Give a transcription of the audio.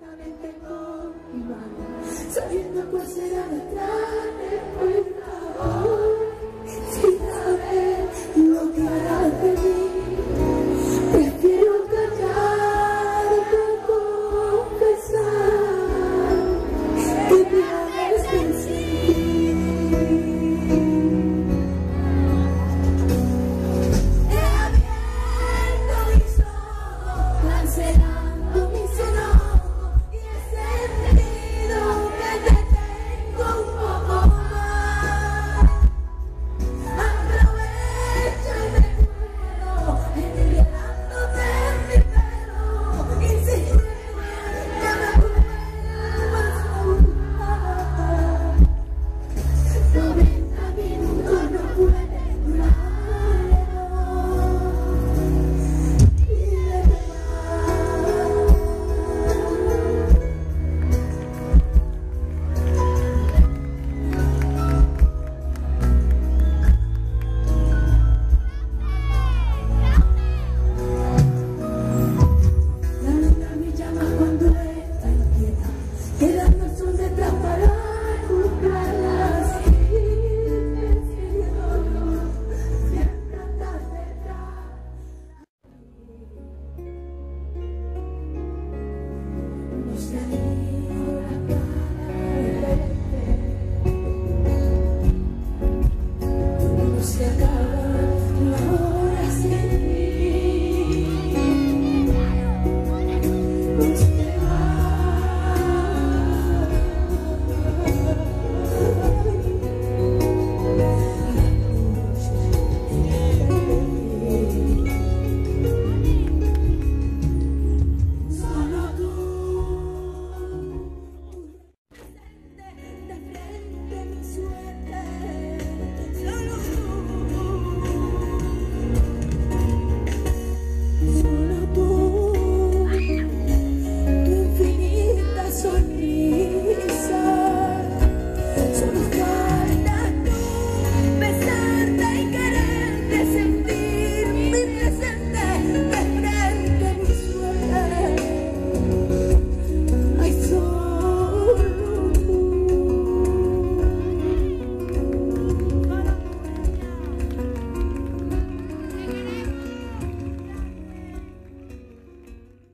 Lentamente continuamos, sabiendo cuál será nuestra.